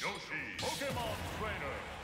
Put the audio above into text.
Yoshi, Pokemon Trainer.